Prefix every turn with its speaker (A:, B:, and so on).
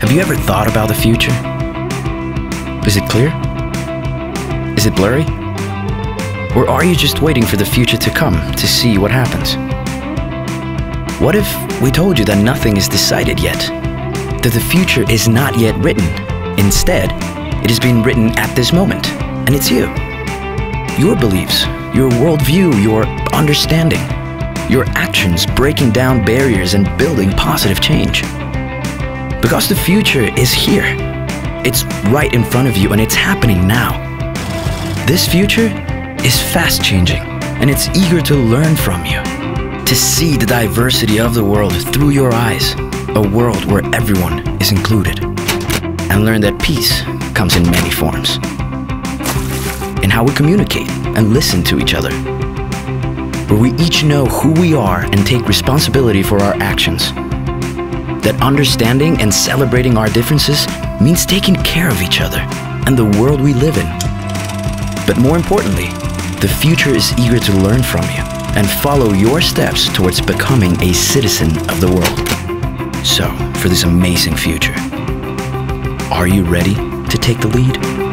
A: Have you ever thought about the future? Is it clear? Is it blurry? Or are you just waiting for the future to come to see what happens? What if we told you that nothing is decided yet? That the future is not yet written. Instead, it is being written at this moment, and it's you. Your beliefs, your worldview, your understanding, your actions breaking down barriers and building positive change. Because the future is here. It's right in front of you and it's happening now. This future is fast changing and it's eager to learn from you. To see the diversity of the world through your eyes. A world where everyone is included. And learn that peace comes in many forms. In how we communicate and listen to each other. Where we each know who we are and take responsibility for our actions that understanding and celebrating our differences means taking care of each other and the world we live in. But more importantly, the future is eager to learn from you and follow your steps towards becoming a citizen of the world. So, for this amazing future, are you ready to take the lead?